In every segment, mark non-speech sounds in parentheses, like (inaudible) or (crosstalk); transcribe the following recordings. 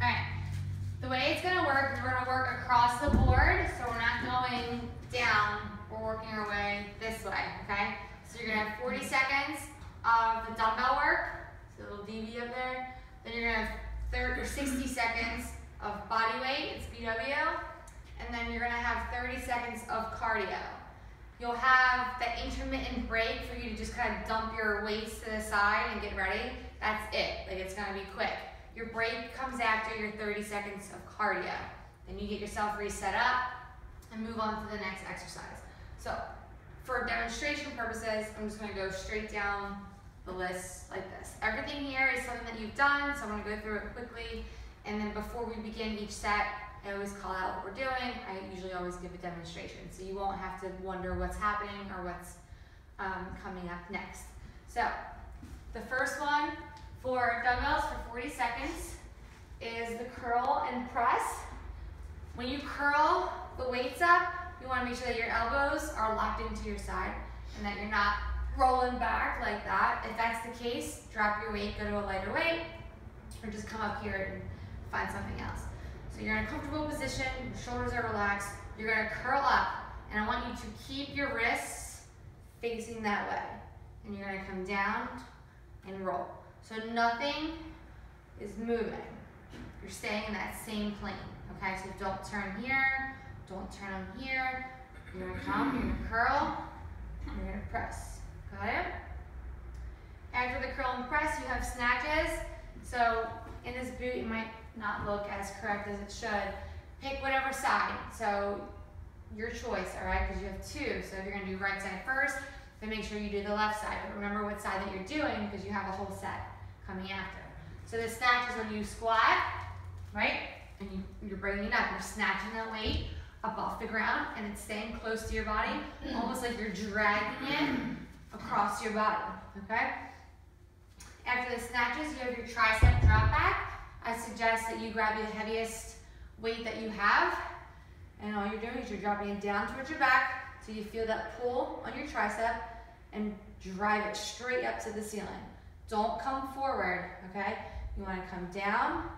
All right. The way it's gonna work, we're gonna work across the board, so we're not going down. We're working our way this way, okay? So you're gonna have 40 seconds of the dumbbell work, so a little DB up there. Then you're gonna have 30 or 60 seconds of body weight, it's BW, and then you're gonna have 30 seconds of cardio. You'll have the intermittent break for you to just kind of dump your weights to the side and get ready. That's it, like it's gonna be quick. Your break comes after your 30 seconds of cardio. Then you get yourself reset up and move on to the next exercise. So for demonstration purposes, I'm just gonna go straight down the list like this. Everything here is something that you've done, so I'm gonna go through it quickly. And then before we begin each set, I always call out what we're doing. I usually always give a demonstration, so you won't have to wonder what's happening or what's um, coming up next. So, the first one for dumbbells for 40 seconds is the curl and press. When you curl the weights up, you want to make sure that your elbows are locked into your side and that you're not rolling back like that. If that's the case, drop your weight, go to a lighter weight, or just come up here and find something else. So you're in a comfortable position, your shoulders are relaxed, you're gonna curl up, and I want you to keep your wrists facing that way. And you're gonna come down and roll. So nothing is moving. You're staying in that same plane, okay? So don't turn here, don't turn them here. You're gonna come, you're gonna curl, you're gonna press. Got it? After the curl and press, you have snatches. So in this boot, it might not look as correct as it should. Pick whatever side. So your choice, all right? Because you have two. So if you're gonna do right side first, then make sure you do the left side. But remember what side that you're doing because you have a whole set coming after. So the snatch is when you squat, right? And you, you're bringing it up. You're snatching that weight up off the ground and it's staying close to your body, almost like you're dragging it across your body, okay? After the snatches, you have your tricep drop back. I suggest that you grab the heaviest weight that you have, and all you're doing is you're dropping it down towards your back so you feel that pull on your tricep and drive it straight up to the ceiling. Don't come forward, okay? You wanna come down,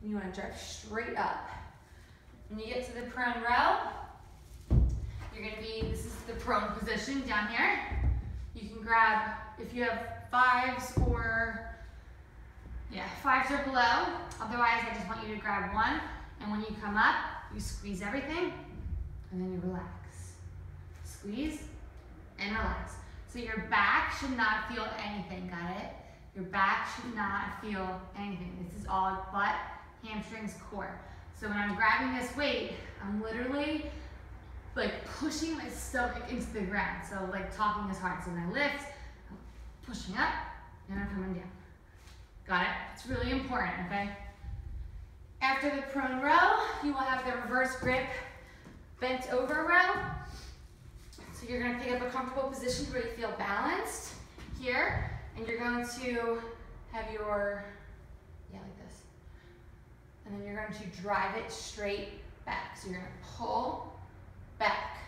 and you wanna drive straight up. When you get to the prone row, you're gonna be, this is the prone position down here. You can grab, if you have fives or, yeah, fives or below. Otherwise, I just want you to grab one. And when you come up, you squeeze everything and then you relax. Squeeze and relax. So your back should not feel anything, got it? Your back should not feel anything. This is all butt, hamstrings, core. So when I'm grabbing this weight, I'm literally like pushing my stomach into the ground. So like talking as hard. So when I lift, pushing up, and I'm coming down. Got it? It's really important, okay? After the prone row, you will have the reverse grip bent over row. So you're gonna pick up a comfortable position where you feel balanced here, and you're going to have your, yeah, like this. And then you're going to drive it straight back. So you're gonna pull back,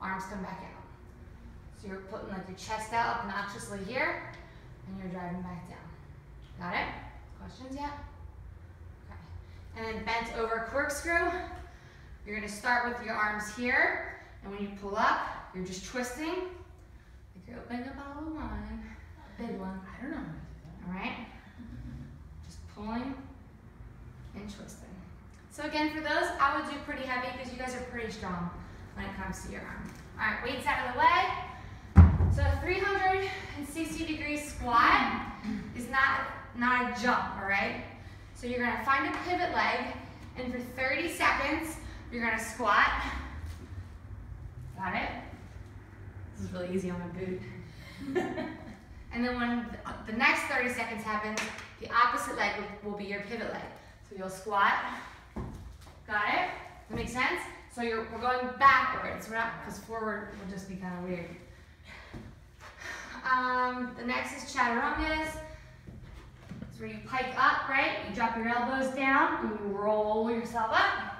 arms come back out. So you're putting like your chest out obnoxiously here, and you're driving back down. Got it? Questions yet? Okay. And then bent over corkscrew. You're gonna start with your arms here, and when you pull up, you're just twisting, like you're opening a bottle of wine, a big one. I don't know. All right? Just pulling and twisting. So again, for those, I would do pretty heavy because you guys are pretty strong when it comes to your arm. All right, weights out of the way. So a 360 degree squat is not, not a jump, all right? So you're gonna find a pivot leg, and for 30 seconds, you're gonna squat. Got it? This is really easy on my boot. (laughs) and then when the next 30 seconds happens, the opposite leg will, be your pivot leg. So you'll squat. Got it? That makes sense? So you're, we're going backwards. We're not, because forward will just be kind of weird. Um, the next is chaturangas. It's where you pike up, right? You drop your elbows down and you roll yourself up.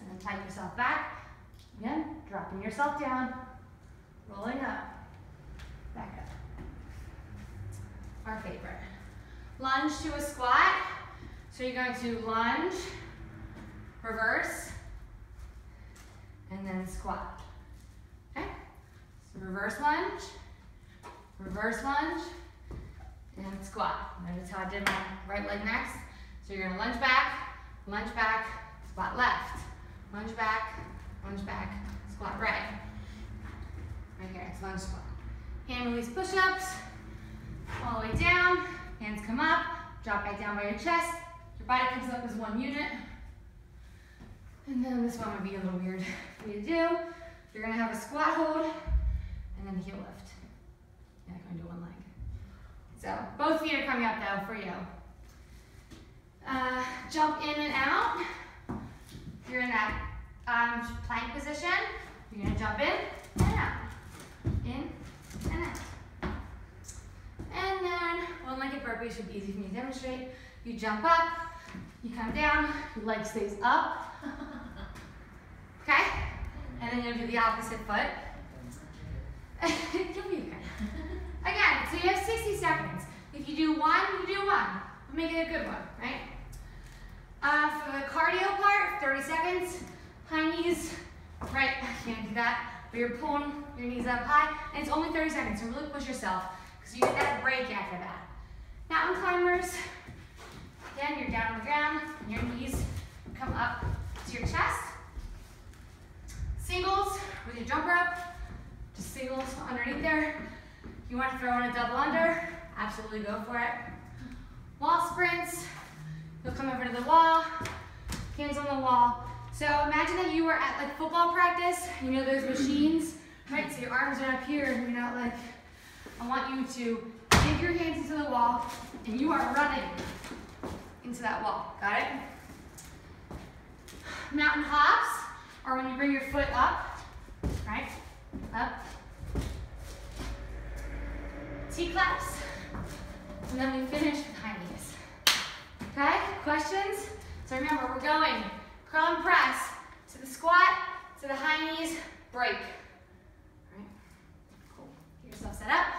And then pike yourself back. Again, dropping yourself down, rolling up, back up. Our favorite. Lunge to a squat. So you're going to lunge, reverse, and then squat. Okay? So reverse lunge, reverse lunge, and squat. Notice how I did my right leg next. So you're gonna lunge back, lunge back, squat left, lunge back, lunge back, squat right. Right here, it's lunge squat. Hand release push-ups, all the way down, hands come up, drop back down by your chest, your body comes up as one unit. And then this one might be a little weird for you to do. You're gonna have a squat hold, and then heel lift. Yeah, I'm gonna do one leg. So both feet are coming up though for you. Uh, jump in and out. You're in that um, plank position. You're gonna jump in and out. In and out. And then one-legged should be easy for me to demonstrate. You jump up, you come down, your leg stays up. Okay? And then you'll do the opposite foot. (laughs) You'll be okay. Again, so you have 60 seconds. If you do one, you do one. Make it a good one, right? Uh, for the cardio part, 30 seconds. High knees, right? I can't do that. But you're pulling your knees up high, and it's only 30 seconds, so really push yourself, because you get that break after that. Mountain climbers, again, you're down on the ground, and your knees come up to your chest. Singles with your jump rope, just singles underneath there. If You want to throw in a double under, absolutely go for it. Wall sprints, you'll come over to the wall, hands on the wall. So imagine that you were at like football practice, you know those machines, right? So your arms are up here and you're not like, I want you to dig your hands into the wall and you are running into that wall, got it? Mountain hops are when you bring your foot up, right? Up. T-claps. And then we finish with high knees. Okay, questions? So remember, we're going curl press to the squat, to the high knees, break. All right, cool. Get yourself set up.